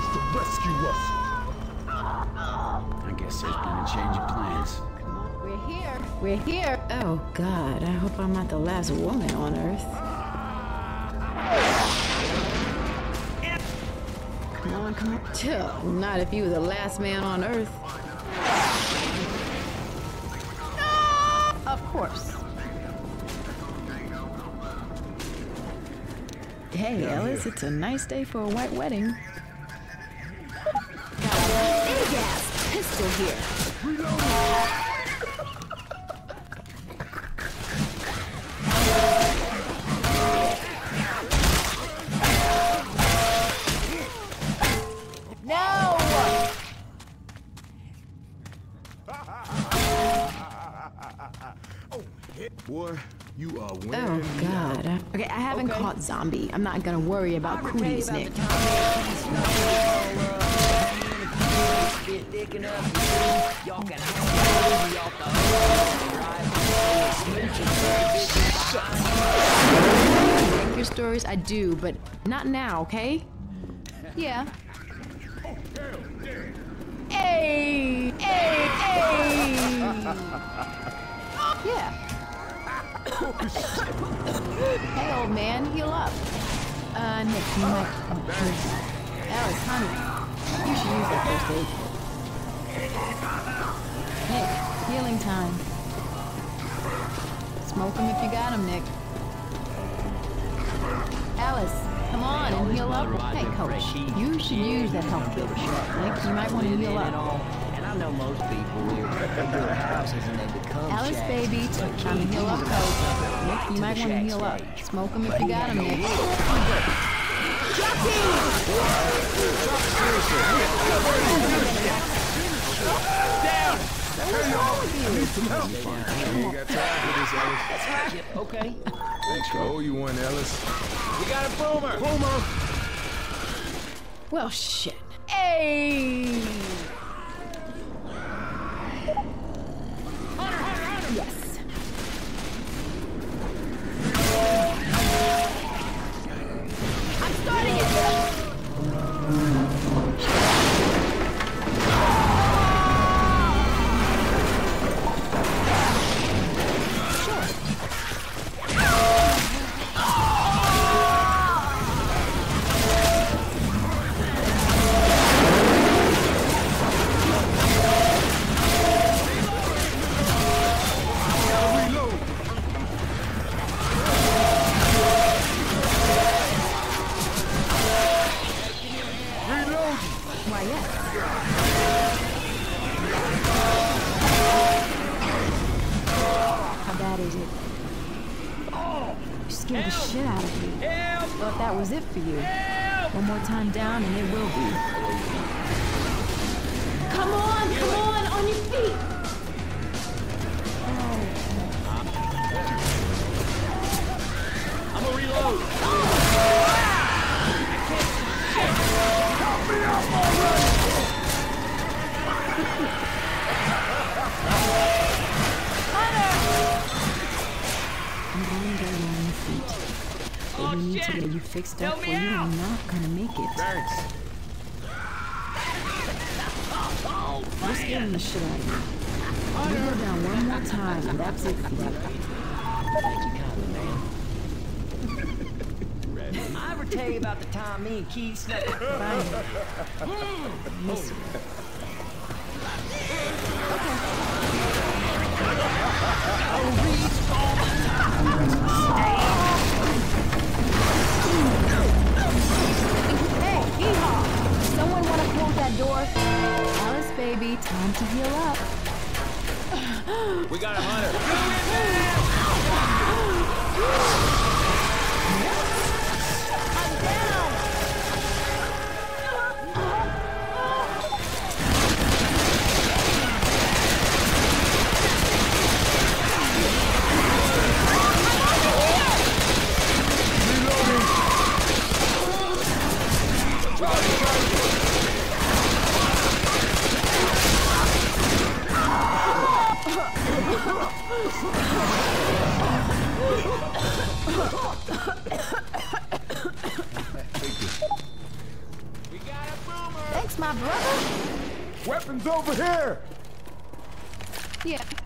supposed to rescue us. I guess there's been a change of plans. We're here. We're here. Oh, God. I hope I'm not the last woman on Earth. Come on, come on. Chill. Not if you were the last man on Earth. Of course. Hey, Ellis, it's a nice day for a white wedding. Got a big ass pistol here. No! Boy, you are winning. Oh God. Okay, I haven't caught zombie. I'm not gonna worry about cooties, Nick. Like your stories, I do, but not now, okay? Yeah. Hey! Hey! Hey! Yeah. hey, old man, heal up. Uh, Nick, you might. Ellis, honey, you should use that first aid kit. Nick, healing time. Smoke 'em if you got 'em, Nick. Ellis, come on and heal up. Hey, coach, you should use that health kit. Nick, you might want to heal up. And I know most people here, they build houses and they become Ellis, baby, time to heal up, coach. Nick, you might want to heal up. Smoke 'em if you got 'em, Nick. You ain't got time for this, Ellis. Okay. Thanks for owe you one, Ellis. We got a boomer. Boomer! Well, shit. Hey! Scaring the shit out of you. You go down one more time and that's it for you. Thank you kindly, man. I ever tell you about the time me and Keith snuck Fine. Hmm. Hmm. Miss you. Time to heal up. We got a hunter. Over here! Yeah.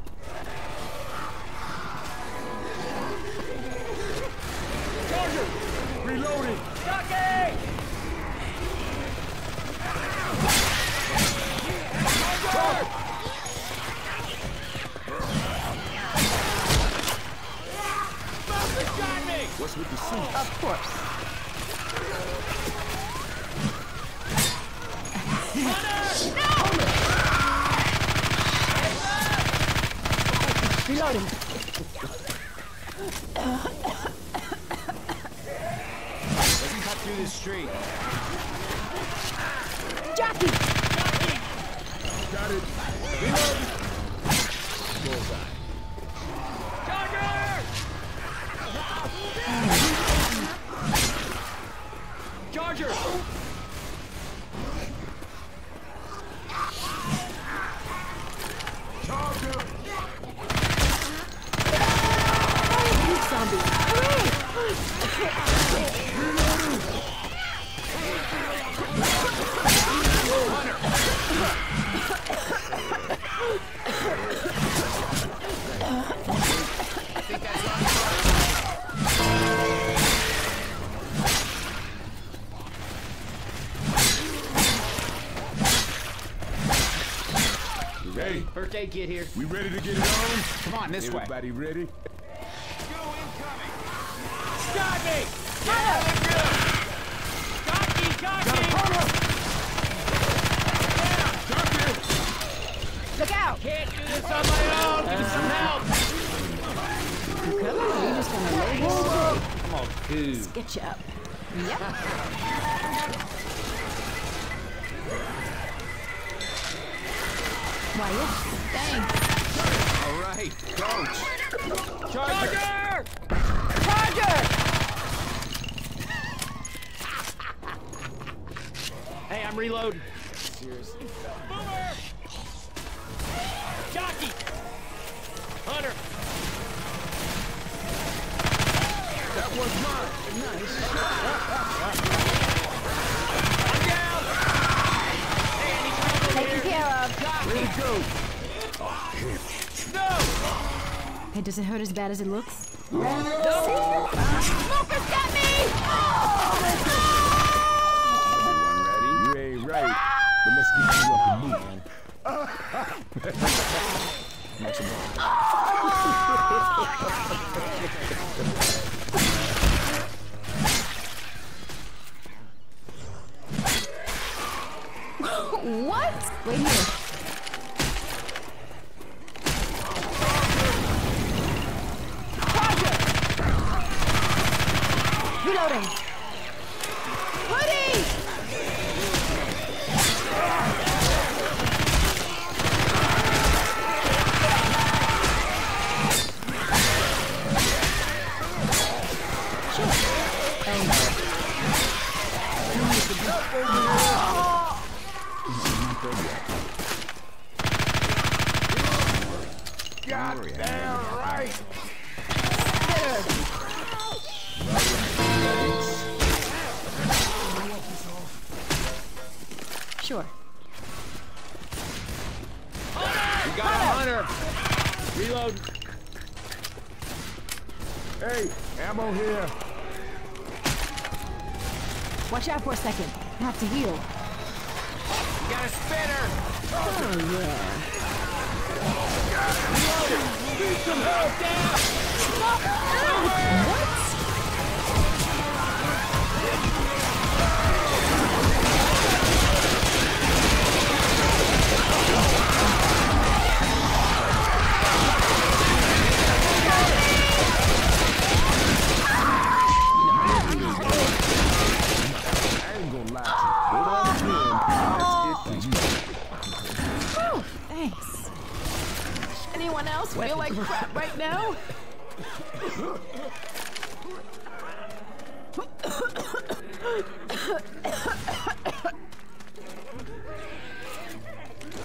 First here. we ready to get it on? Come on, this way. Everybody ready? Hey, I'm. Seriously. Boomer! Jockey! Hunter! That was mine. Taken care of. Ready to go. Hey, does it hurt as bad as it looks? Smoker's got me! Everyone ready? You ain't right, but let's get you up and moving. What? Wait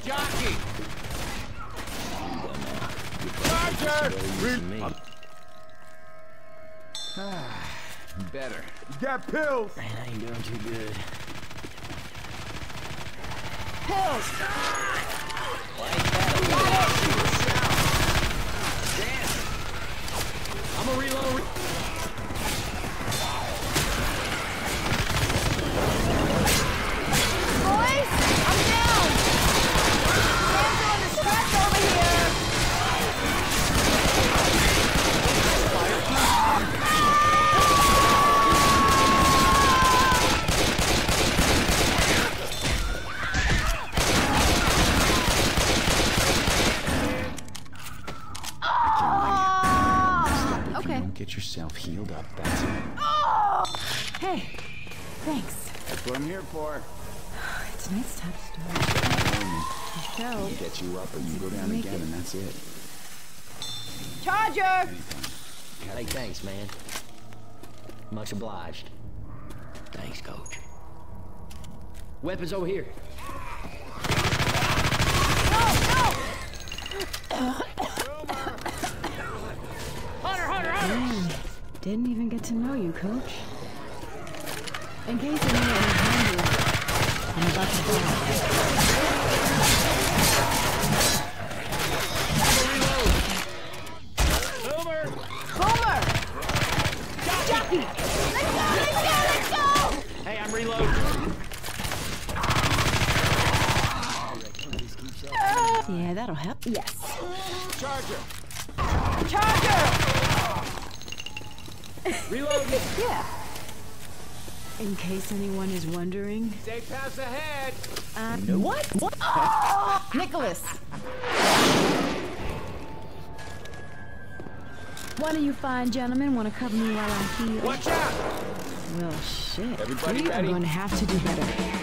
Jockey! Charger! Better. You got pills. Man, I ain't doing too good. pills. I'm reload. Get you up or you go down Make again it. and that's it. Charger! Hey, thanks, man. Much obliged. Thanks, coach. Weapons over here. No, no! Hunter, Hunter, Hunter! Didn't even get to know you, coach. In case anyone is wondering, I'm about to die. Boomer! Boomer! Jockey! Let's go, let's go, let's go! Hey, I'm reloading. Yeah, that'll help. Yes. Charger! Charger! Reloading! Yeah. In case anyone is wondering. Stay pass ahead! Um, what? What? Nicholas! One of you fine gentlemen want to cover me while I heal? Watch out! Well, shit. Everybody we ready? are going to have to do better.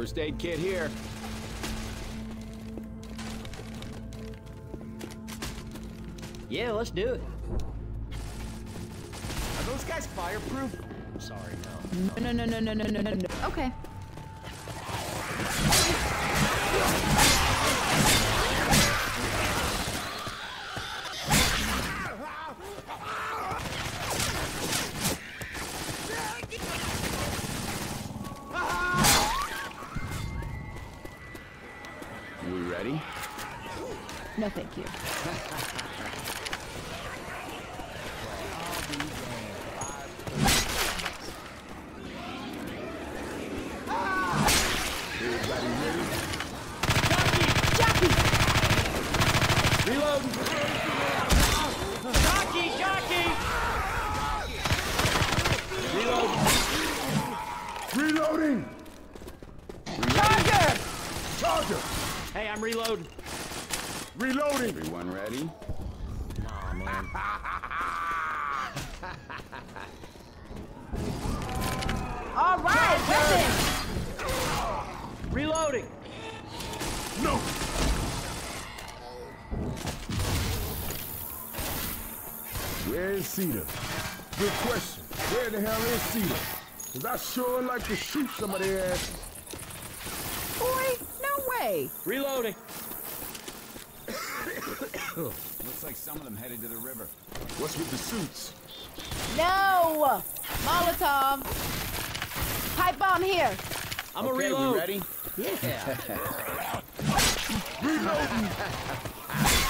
First aid kit here. Yeah, let's do it. Are those guys fireproof? Sorry, no. No, no, no, no, no, no, no, no. Okay. CEDA? Good question. Where the hell is CEDA? Cause I sure like to shoot some of their asses. Boy, no way. Reloading! Looks like some of them headed to the river. What's with the suits? No! Molotov! Pipe bomb here! I'm a reload. we ready? Yeah.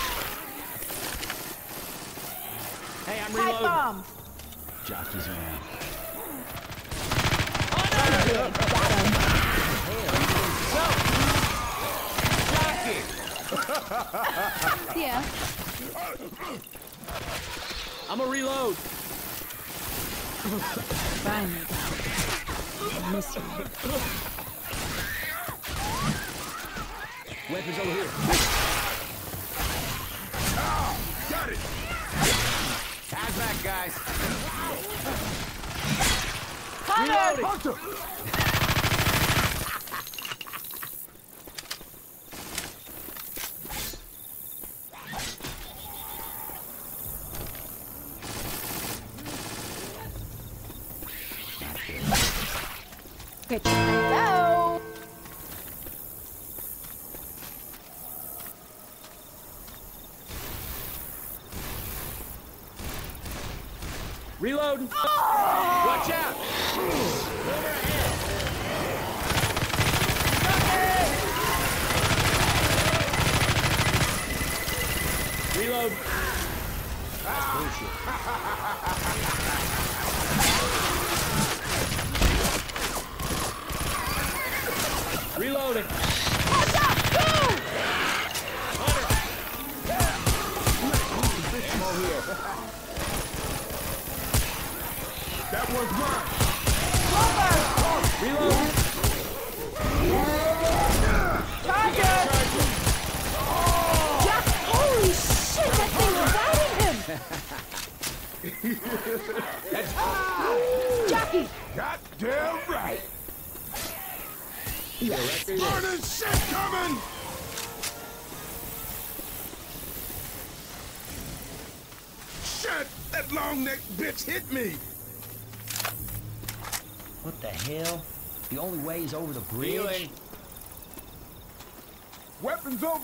Hey, I'm Pipe reloading. bomb! Jockey's around. Yeah. I'm a reload. Finally. I miss you. Weapons over here. Ah, got it! Hazmat, guys. Hunter! Hunter!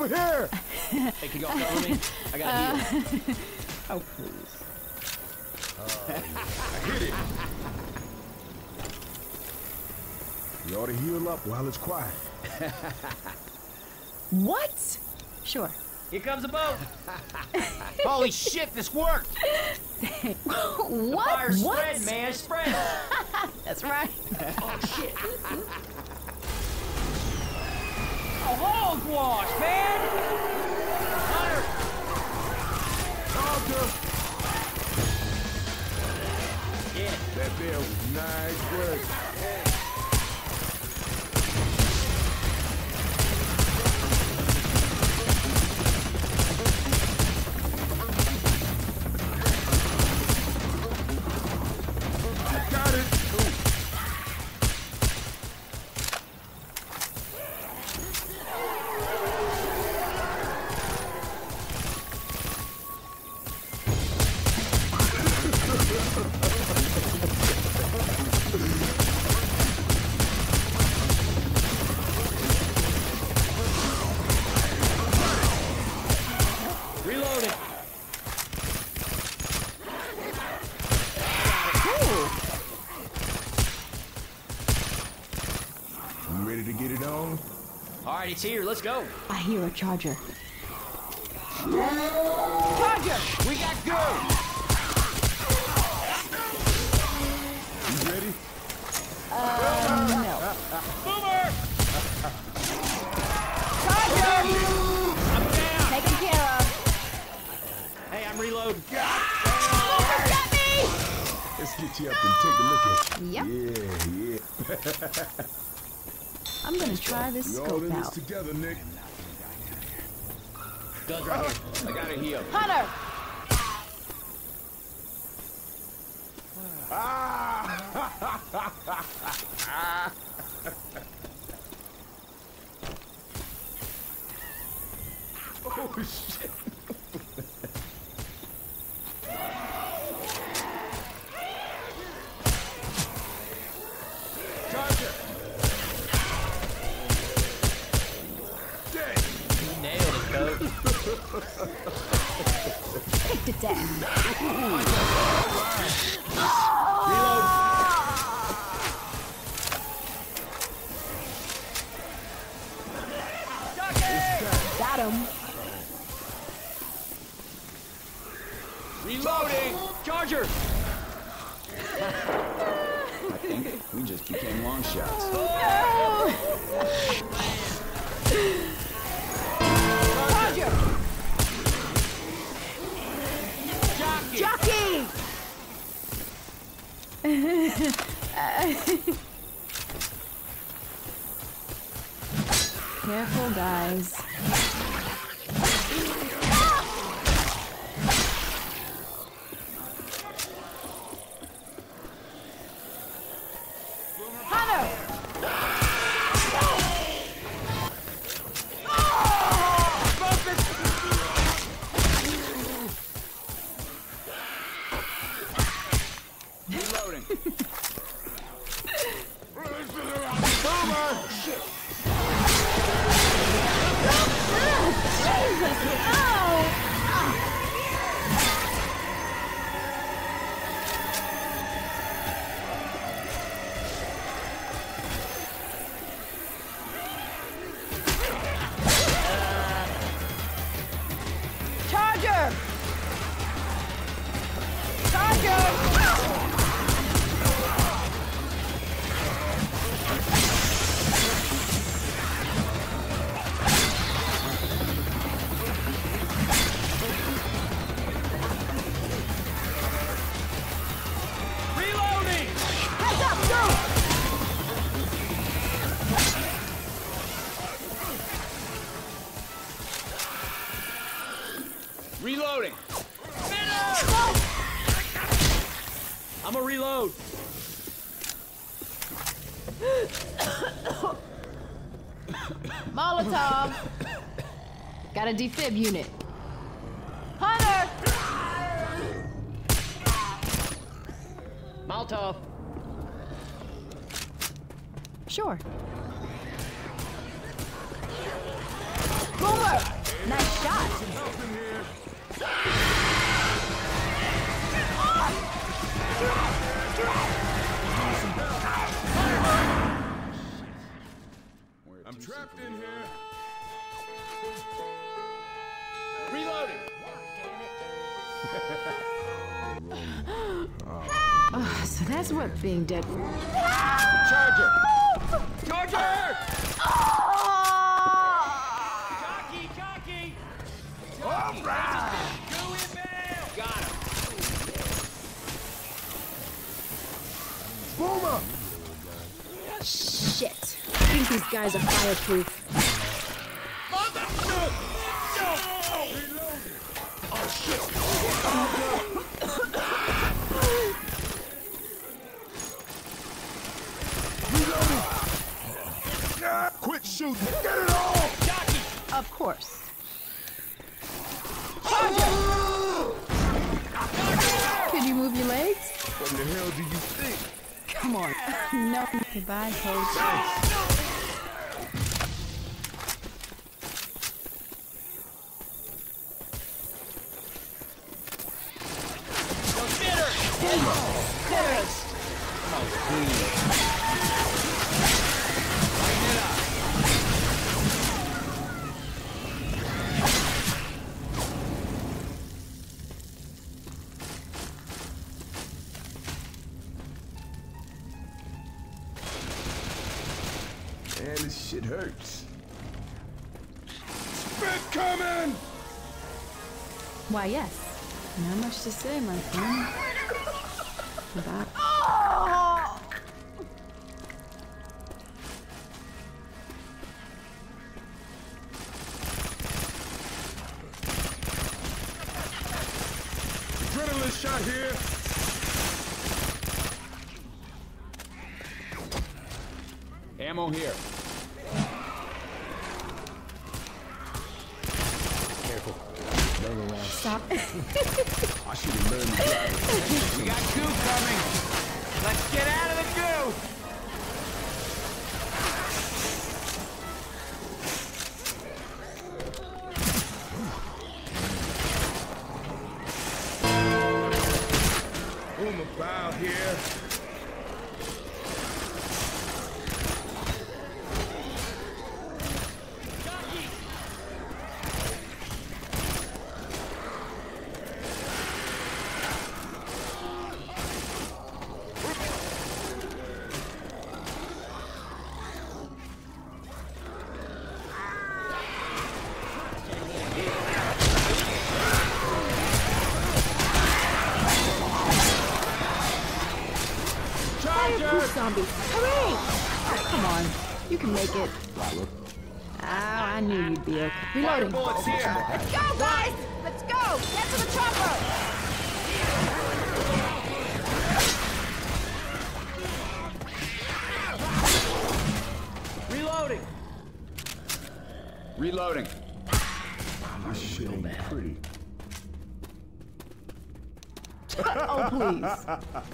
Over here! Hey, can y'all cover me? I got uh, heal. Oh, please. I Hit it! You ought to heal up while it's quiet. What? Sure. Here comes a boat. Holy shit, this worked. what? Fire what? spread, man, spread. That's right. oh shit. Hogwash, man. Hunter. Yeah. That there was nice work. Here. Let's go. I hear a charger. Together, Nick. Got him. Reloading. Charger. I think we just became long shots. Charger! Careful, guys. defib unit. being dead. Charger! Charger! Jockey, Got him! Boomer! Shit! I think these guys are fireproof. Why, yes. Not much to say, my friend. About. Adrenaline shot here. Ammo here. ha ha.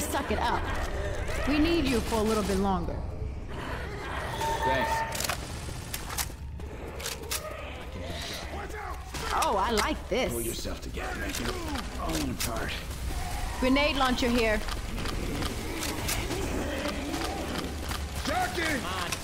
To suck it up. We need you for a little bit longer. Thanks. Oh, I like this. Pull yourself together, man. You're falling apart. Grenade launcher here. Jockey!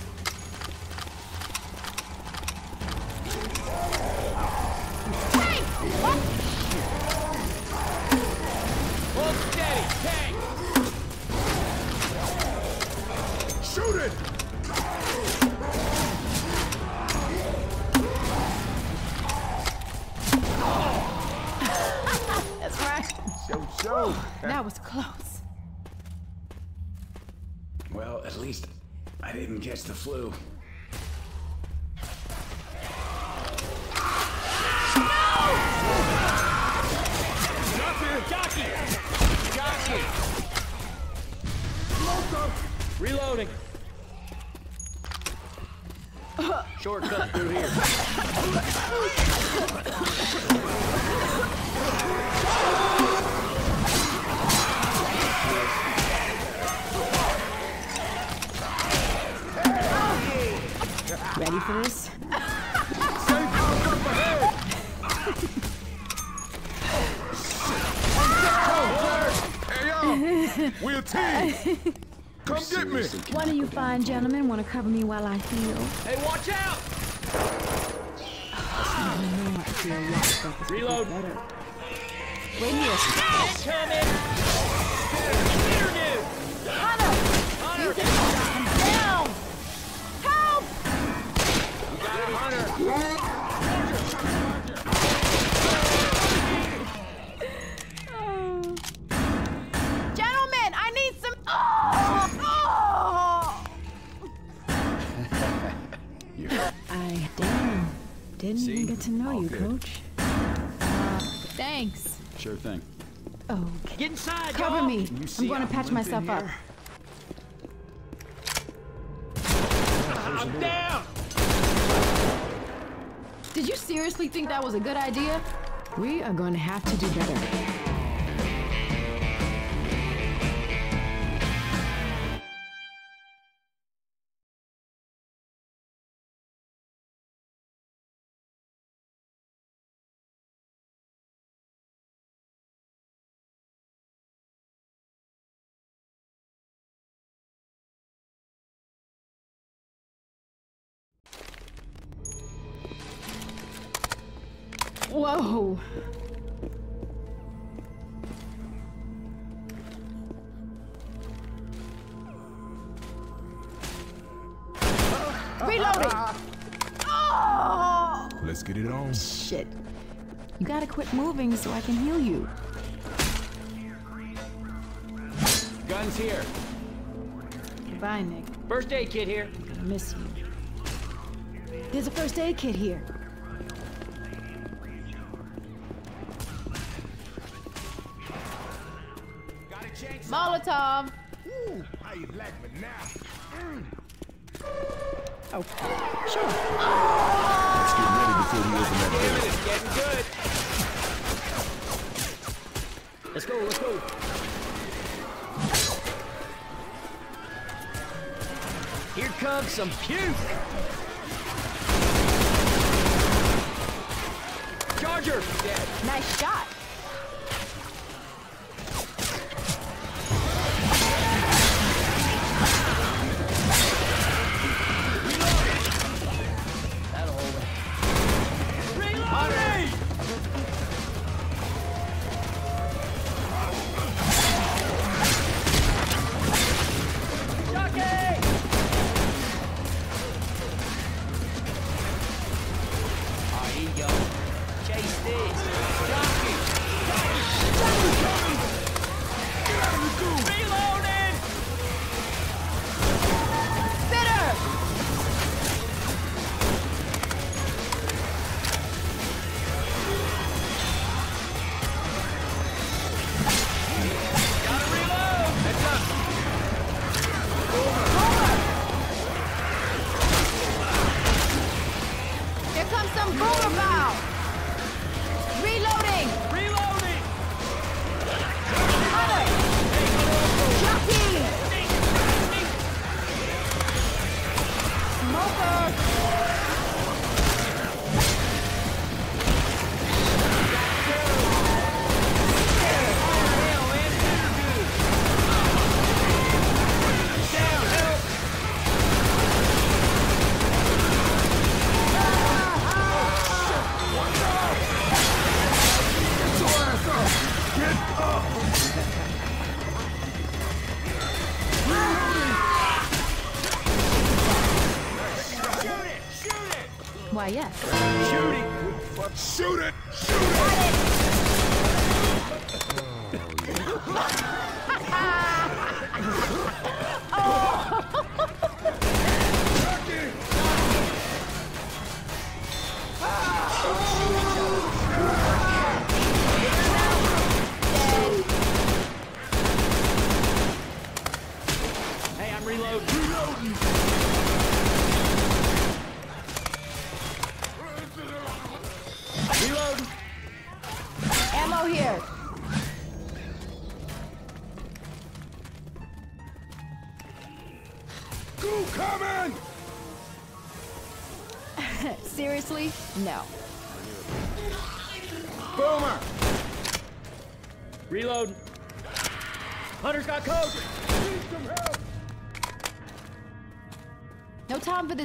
Me. I'm going to patch myself up. I'm down. Did you seriously think that was a good idea? We are going to have to do better. Whoa! Reloading! Oh! Let's get it on. Shit. You gotta quit moving so I can heal you. Guns here. Goodbye, Nick. First aid kit here. I'm gonna miss you. There's a first aid kit here. Molotov. Ooh, how you like me now? Oh, sure. Let's get ready before we open that door. It's getting good. Let's go, let's go. Here comes some puke! Charger! Dead. Nice shot!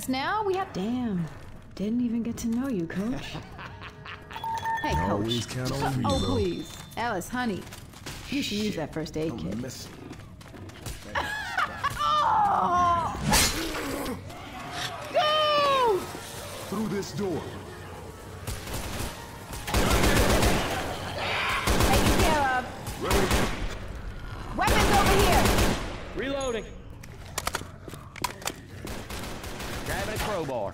This now. We have. Damn. Didn't even get to know you, coach. hey, coach. Always count on me, oh, bro. please. Ellis, honey. You should use that first aid kit. Miss Go! through this door. Taken care of. Weapons over here. Reloading. Grabbing a crowbar.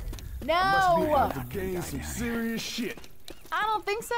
Must be No. to gain some serious shit. I don't think so.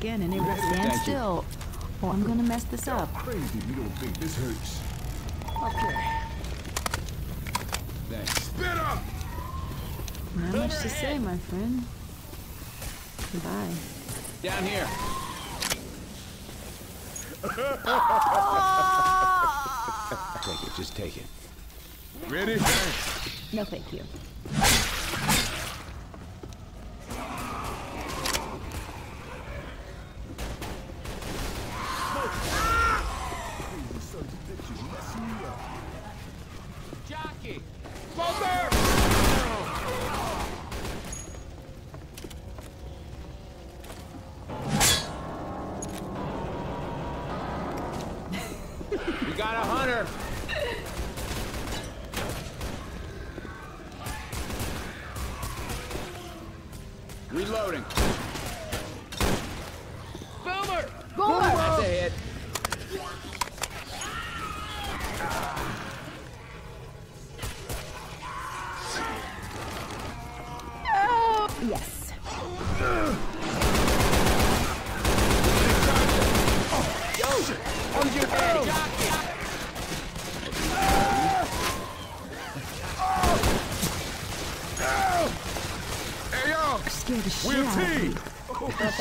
Again and it will stand still. Or I'm gonna mess this up. Crazy you don't think this hurts. Okay. Thanks. Spit up! Not much to say, my friend. Goodbye. Down here. Take it, just take it. Ready? No, thank you.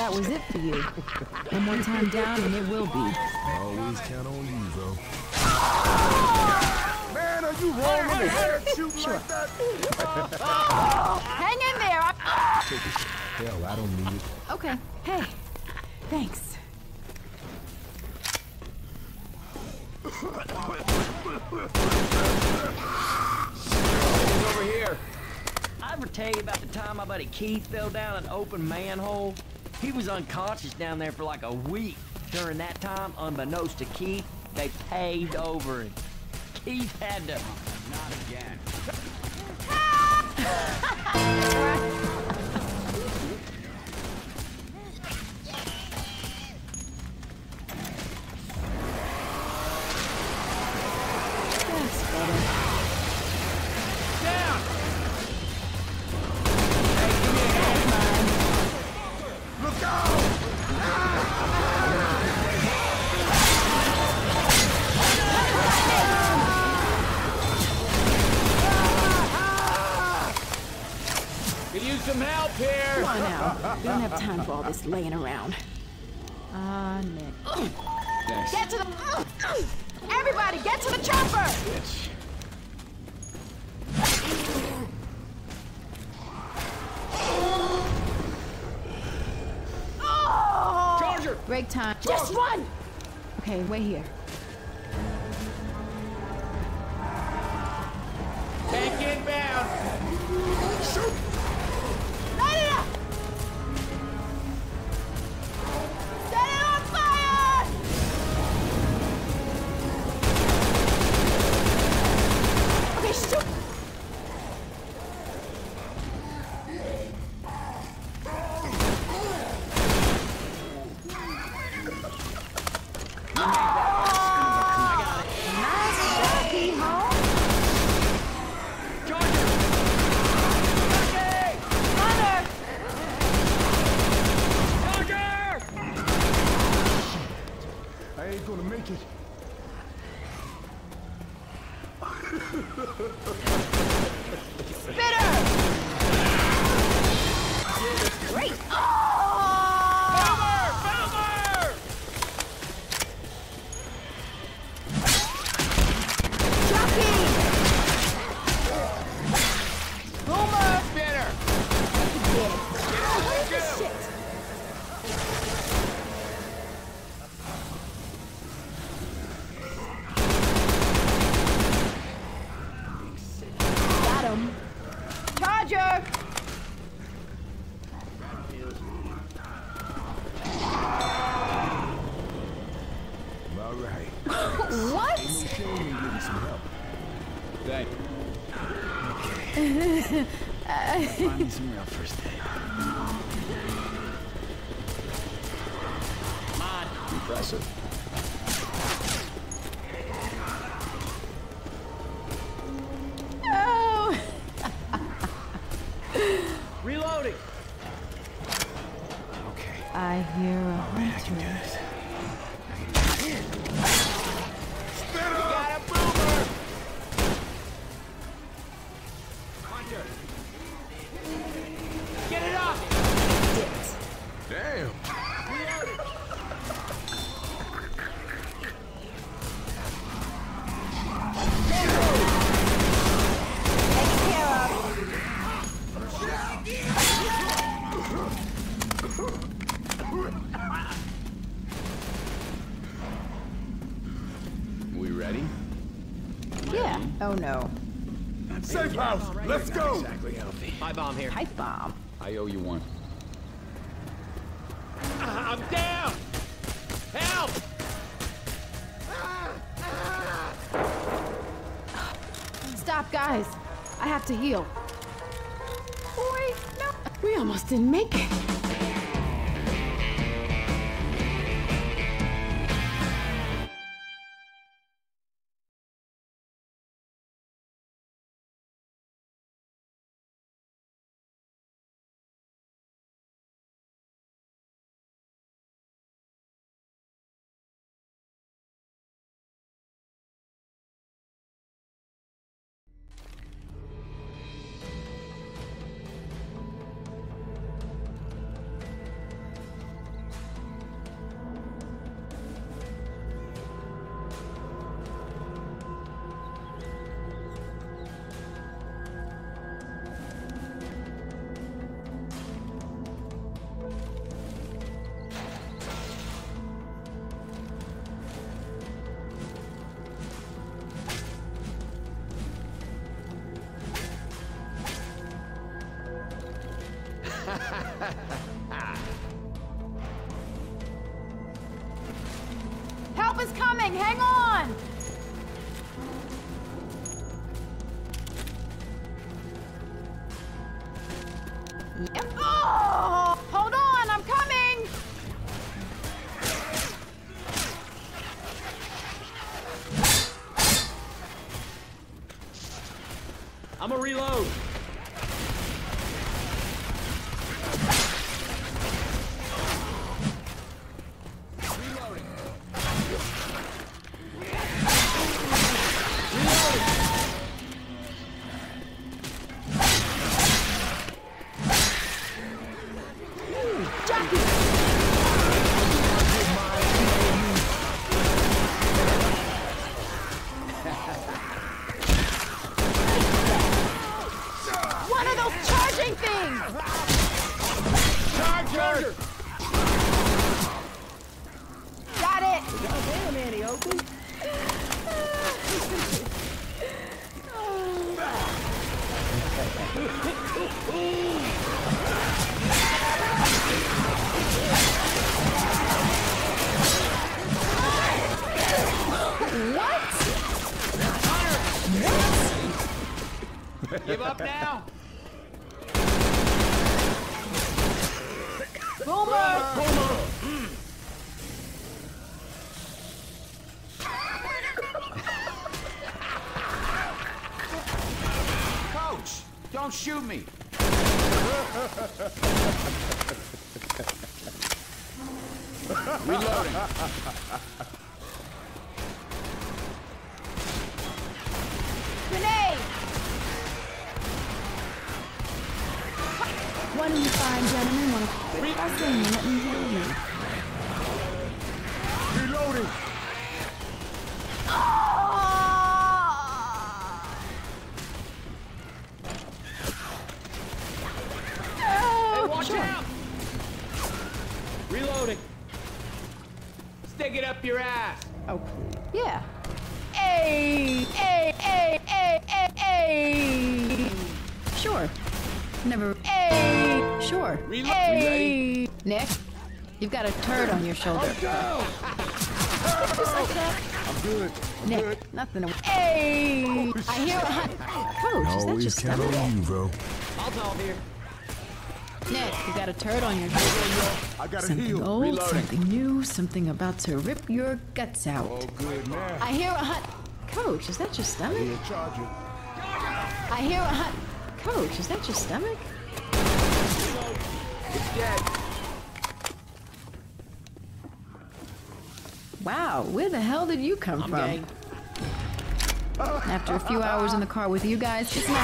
That was it for you. One more time down and it will be. Always count on you, though. Man, are you wrong in the head shooting like that? Hang in there! Take. Hell, I don't need it. Okay. Hey. Thanks. Over here. I ever tell you about the time my buddy Keith fell down an open manhole? He was unconscious down there for like a week. During that time, unbeknownst to Keith, they paved over him. Keith had to. Not again. laying around. Ah, Nick. Thanks. Get to the... Everybody, get to the chopper! Charger! Break time. Just run! Okay, wait here. Tank inbound. Light Pipe bomb here. Pipe bomb. I owe you one. Uh, I'm down! Help! Stop, guys. I have to heal. Boy, no. We almost didn't make it. reload. shoulder. I'm good. I'm Nick, good. nothing. Hey! I hear a hot coach. Always is that your count on you, bro. I'll talk here. Nick, you got a turd on your shoulder. I got a something heal. old, Reloading. something new, something about to rip your guts out. Oh, good man. I hear a hot coach. Is that your stomach? I hear a hot coach. Is that your stomach? It's dead. Wow, where the hell did you come I'm from? gang. After a few hours in the car with you guys, it's not.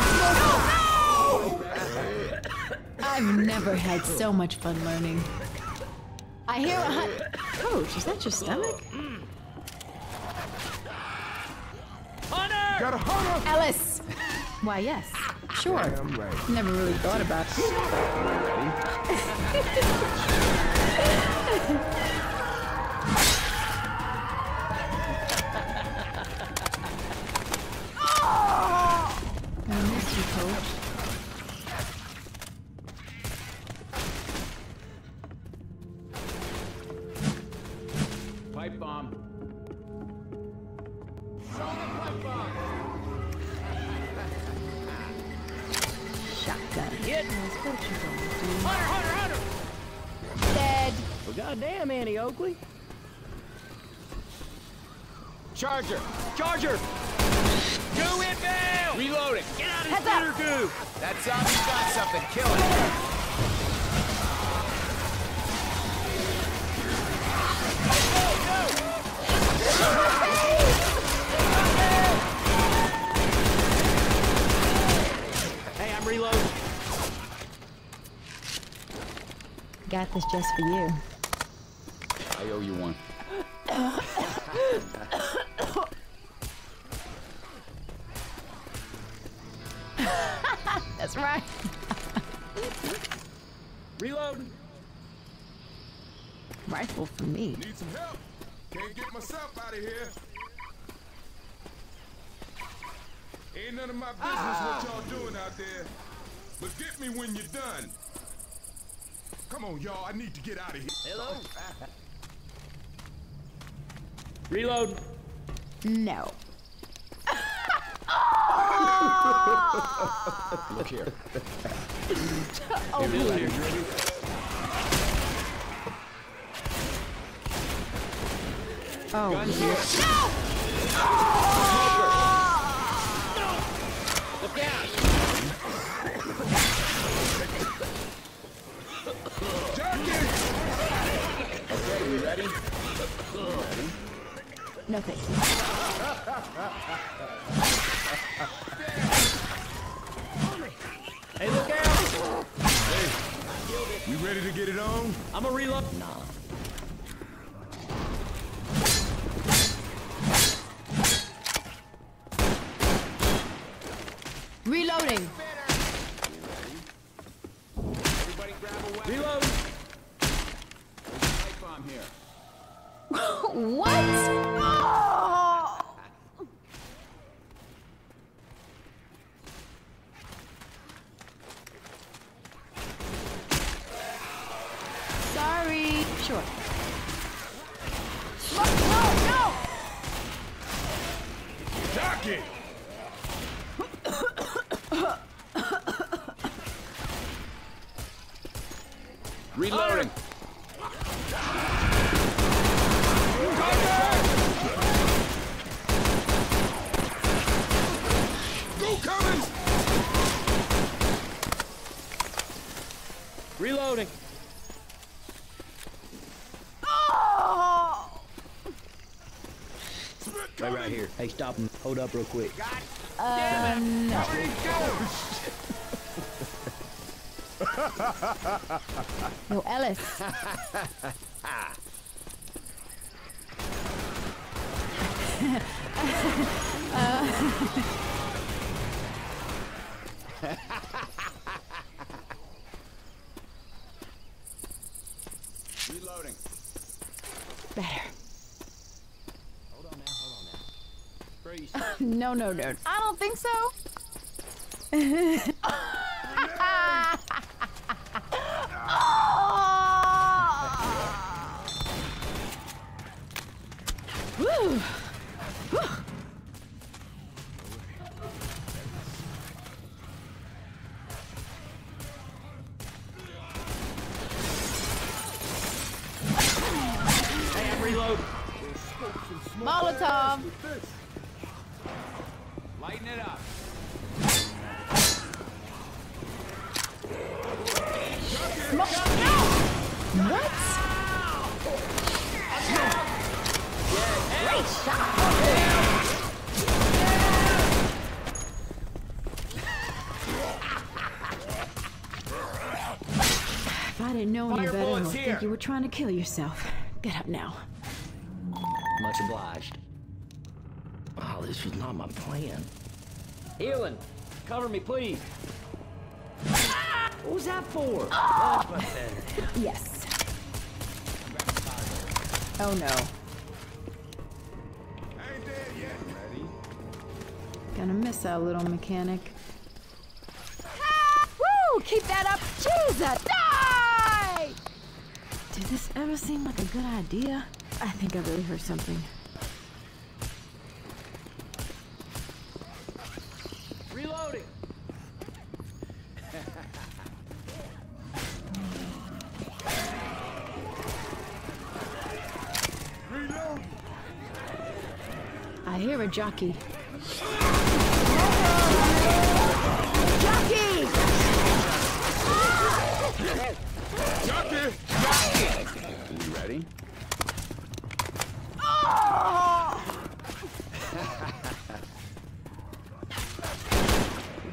I've never had so much fun learning. I hear a hot. Coach, is that your stomach? Hunter! Got a hunter. Ellis! Why, yes. Sure. I'm right. Never really thought about it. this just for you. I owe you one. That's right. Reload. Rifle for me. Need some help. Can't get myself out of here. Ain't none of my business what y'all doing out there. But get me when you're done. Come on, y'all. I need to get out of here. Hello. Reload. No. Look here. Oh, Here, please. here. Oh, Gun dear. here. Look oh! Okay, you ready? No thanks. Hey, look out! You ready to get it on? I'm a reload. Nah. Right, right here. Hey, stop him. hold up real quick. Uh, no. No, Ellis. Reloading. Better. Hold on now, hold on now. Freeze. No, no, no. I don't think so. What? Great shot. If I didn't know any Fire better, I would bullets think you were trying to kill yourself. Get up now. Much obliged. Oh, this was not my plan. Healing. Cover me, please. What was that for? Yes. Oh no. Ain't dead yet. Gonna miss that little mechanic. Woo! Keep that up. Jesus! Die! Did this ever seem like a good idea? I think I really heard something. Jockey! Jockey! You ready?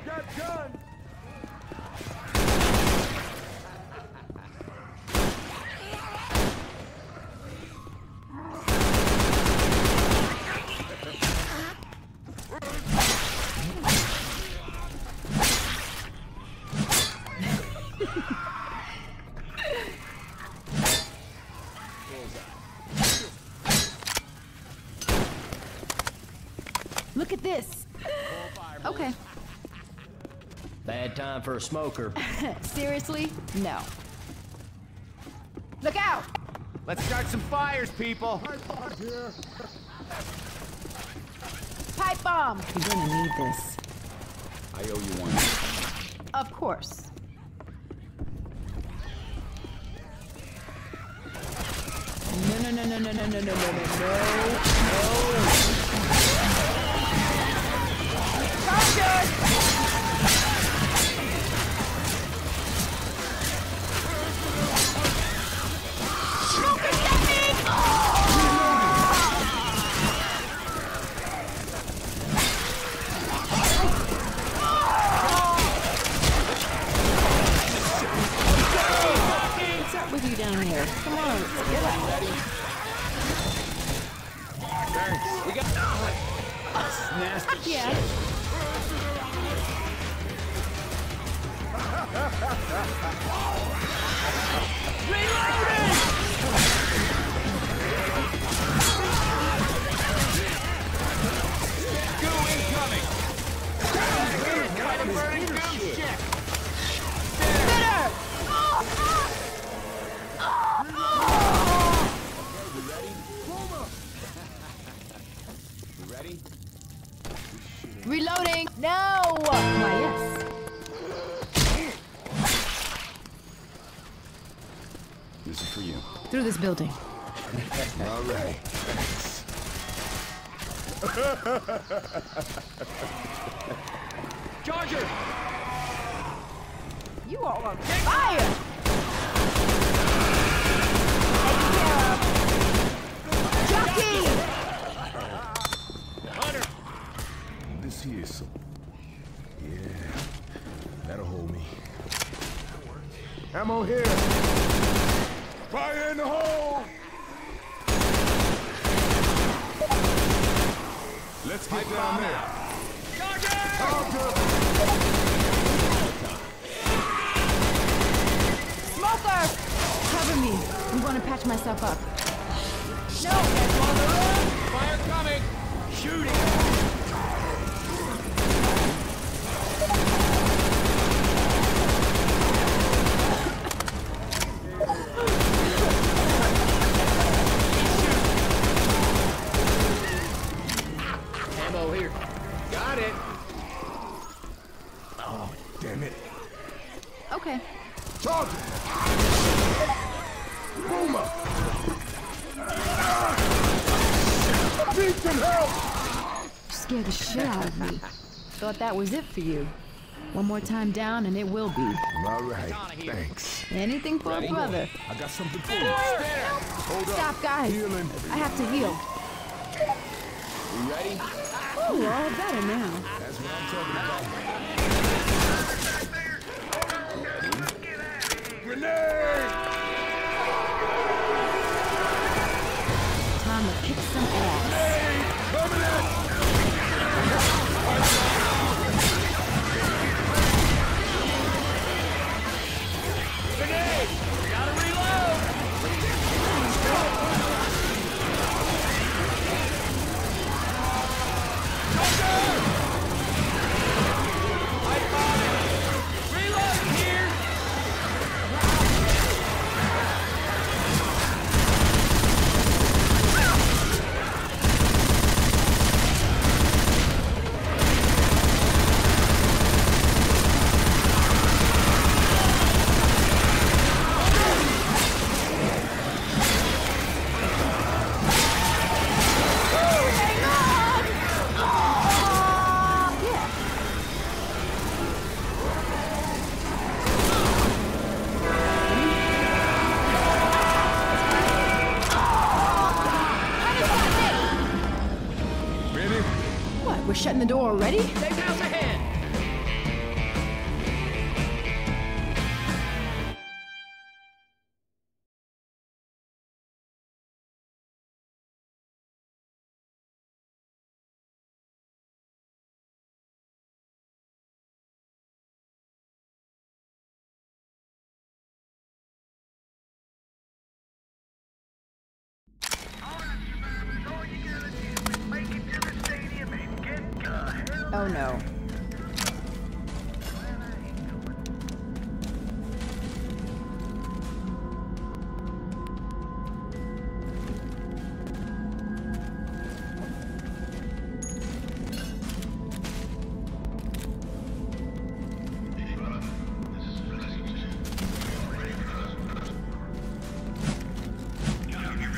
Got gun! Look at this. Okay. Bad time for a smoker. Seriously? No. Look out! Let's start some fires, people. Pipe bomb! You're gonna need this. I owe you one. Of course. No, no, no, no, no, no, no, no, no, no, no. Building. All right. You scared the shit out of me. Thought that was it for you. One more time down and it will be. All right, thanks. Anything for a brother. I got something for you. Hold up. Stop, guys. Healing. I have to heal. You ready? Ooh, all better now. That's what I'm talking about. Grenade!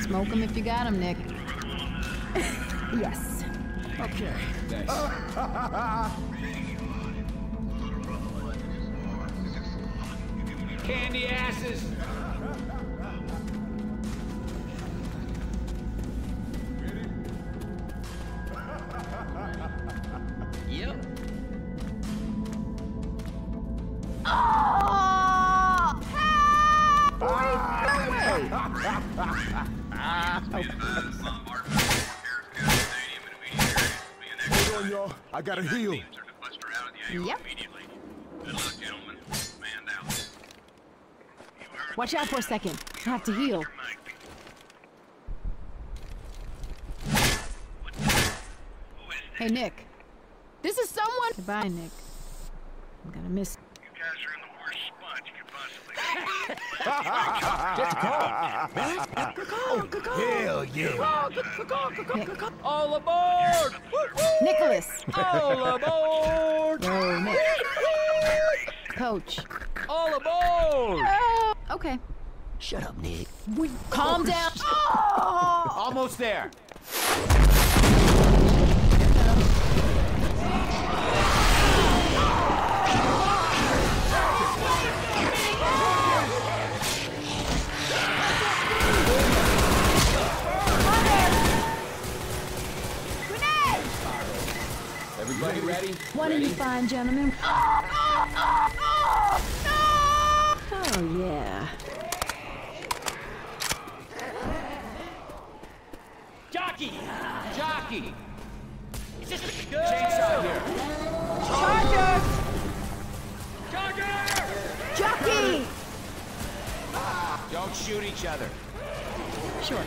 Smoke 'em if you got 'em, Nick. yes. Okay, thanks. Candy asses! Gotta heal. Yep. Watch out for a second. I have to heal. Hey, Nick. This is someone. Goodbye, Nick. I'm gonna miss. Oh, hell yeah. All aboard! Nicholas. All aboard! Oh, Nick. Coach. All aboard! Oh. Okay. Shut up, Nick. Calm down. Oh. Almost there. Everybody ready? One of you fine gentlemen. Oh, yeah. Jockey! Jockey! Is this chainsaw here? Charger! Charger! Jockey! Don't shoot each other. Sure.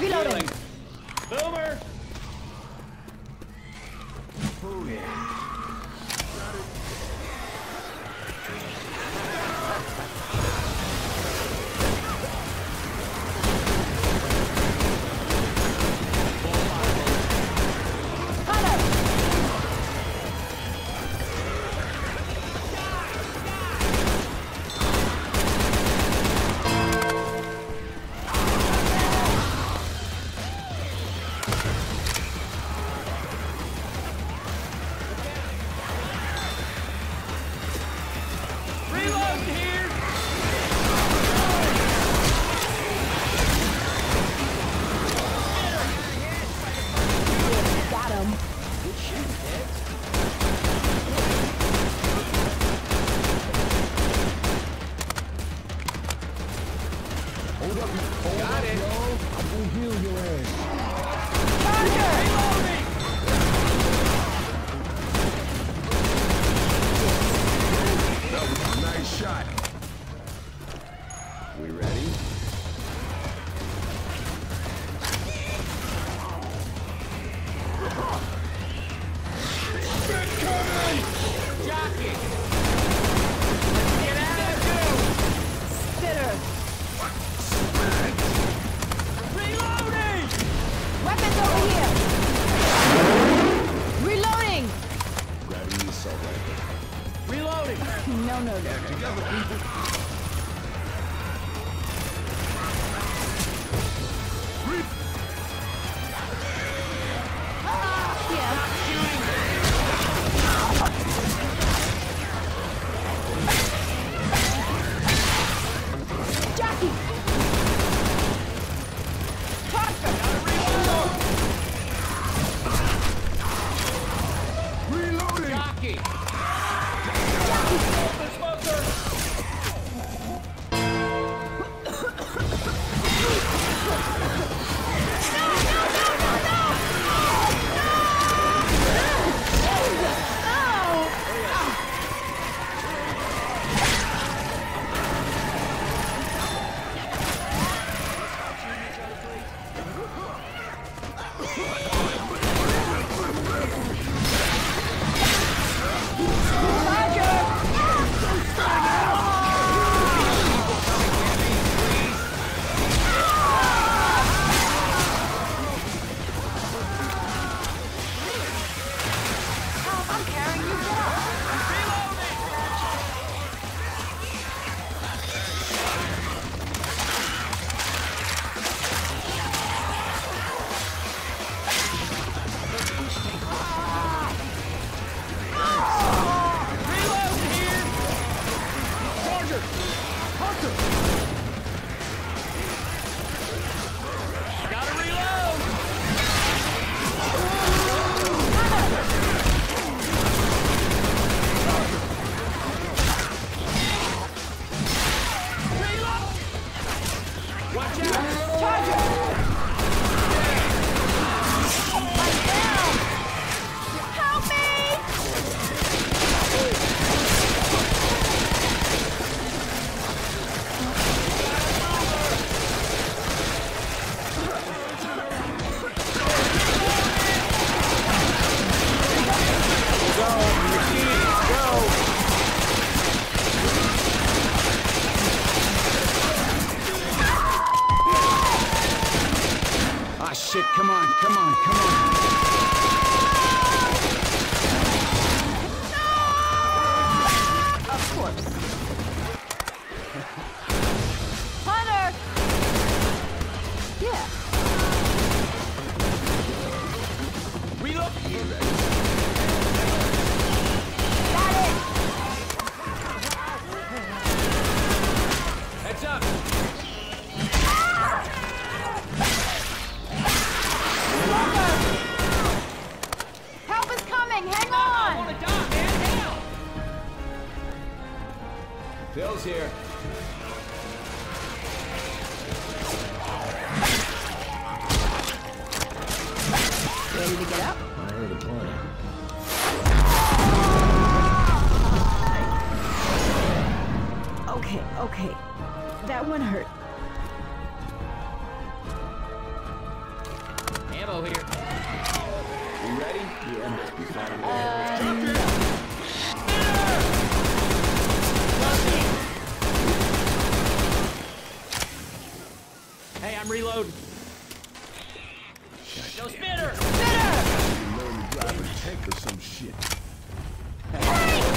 Reloading. Boomer! Hey, I'm reloading. No Spitter! Spitter! Learn to tank or some shit. Hey!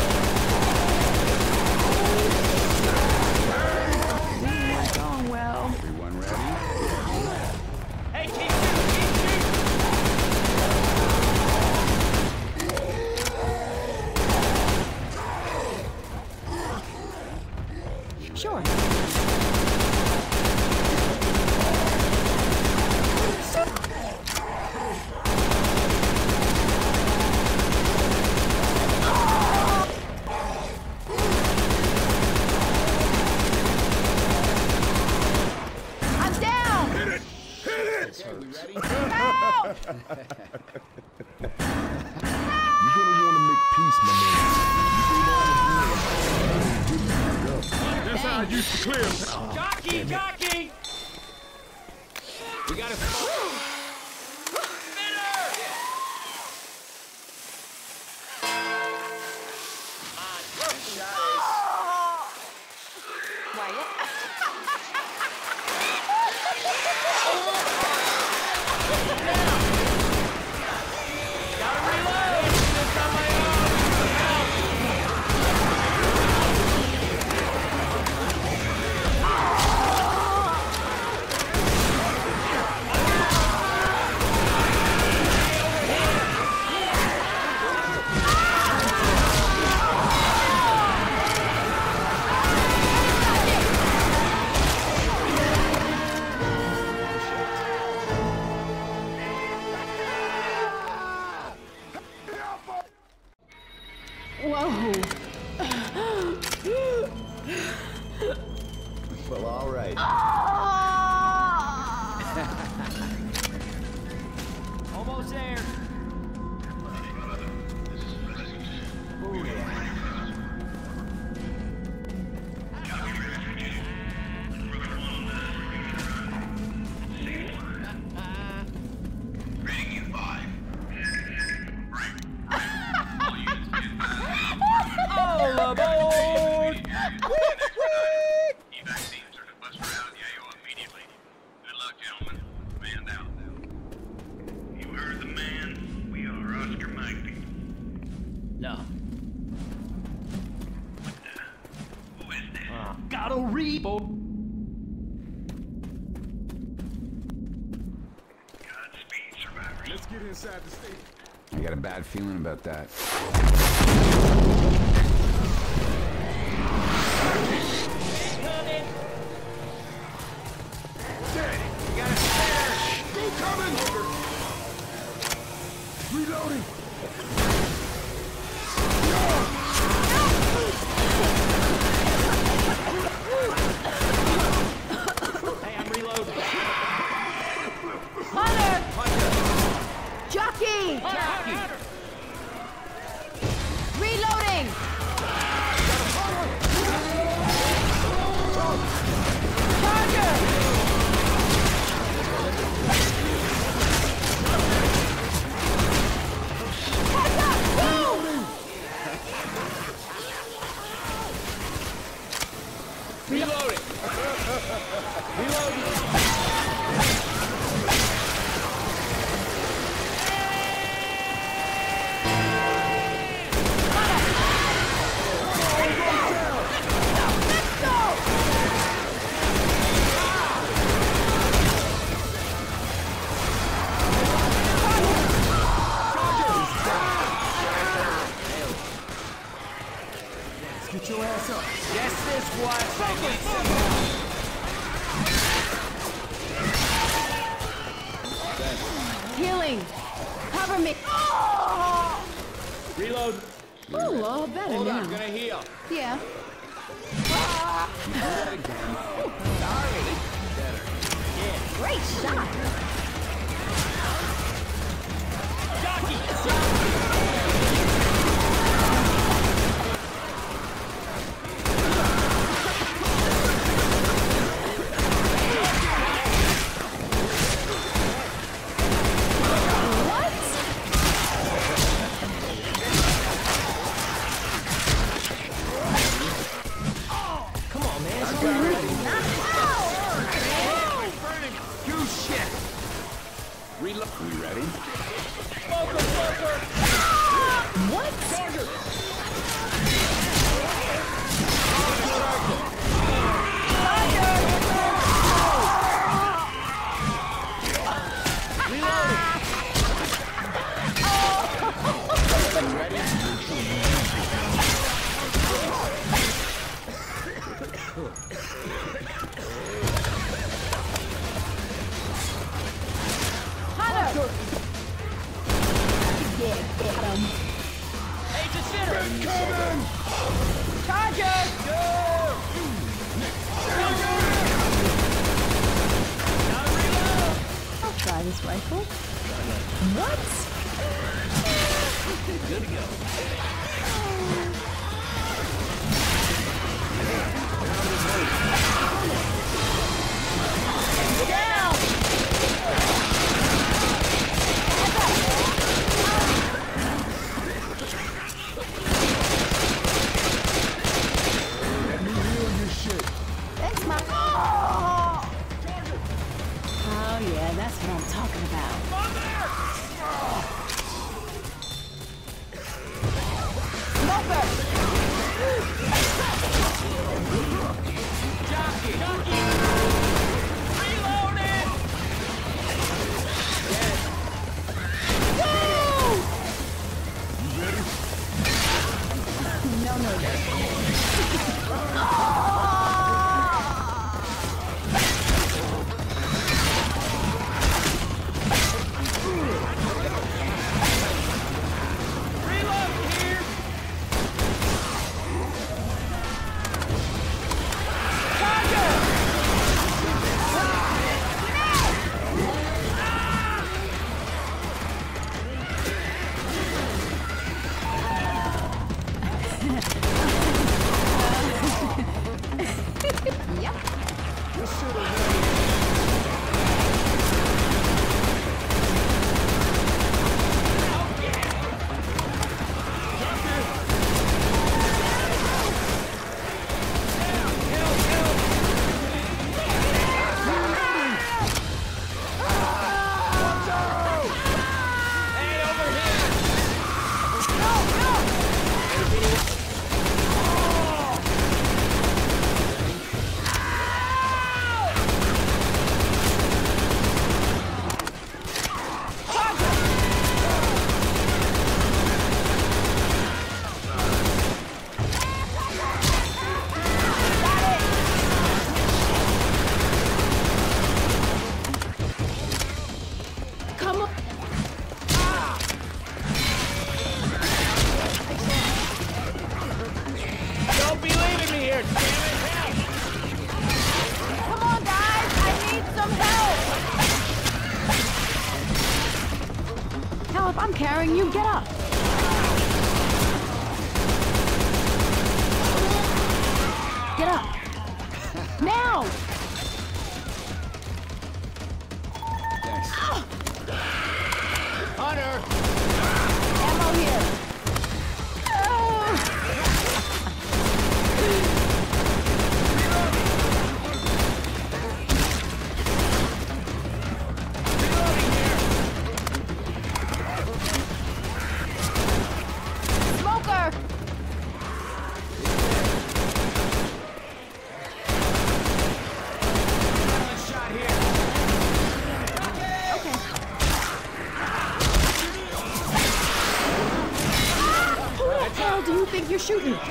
Shooting?